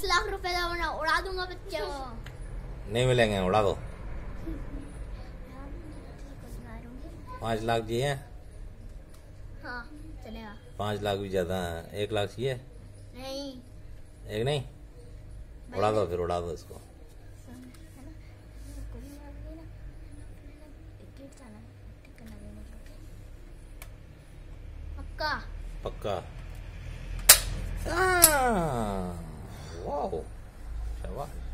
दस लाख रुपए का मैं उड़ा दूँगा बच्चे को नहीं मिलेंगे उड़ा दो। पाँच लाख चाहिए हाँ। पाँच लाख भी ज़्यादा है। एक लाख चाहिए? नहीं। एक नहीं? उड़ा दो फिर उड़ा दो इसको। पक्का? पक्का। 保护，全。